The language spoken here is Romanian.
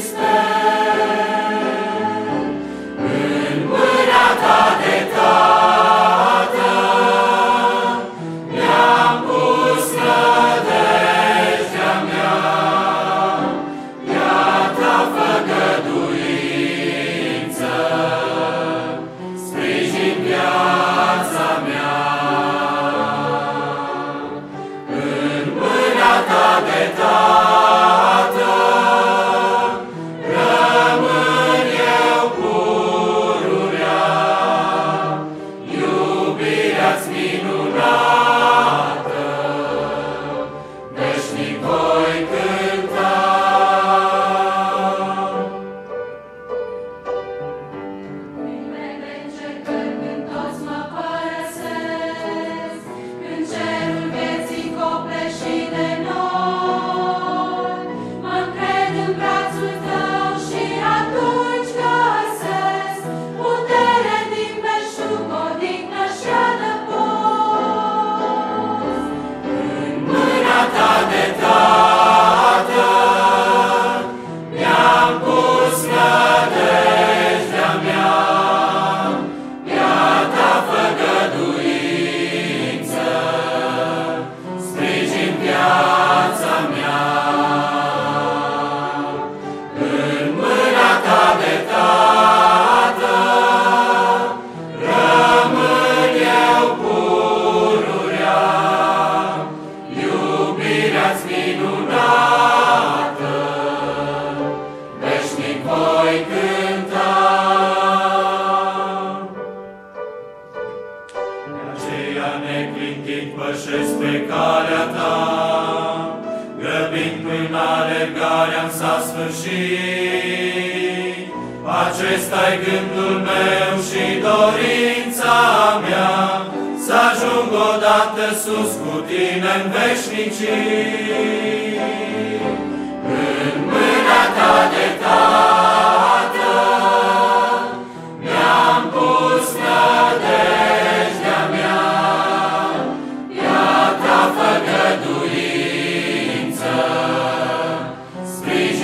is. Neclintit pășesc pe calea ta, grăbind până alergarea s-a sfârșit. Acesta-i gândul meu și dorința mea, să ajung odată sus cu tine în veșnicii.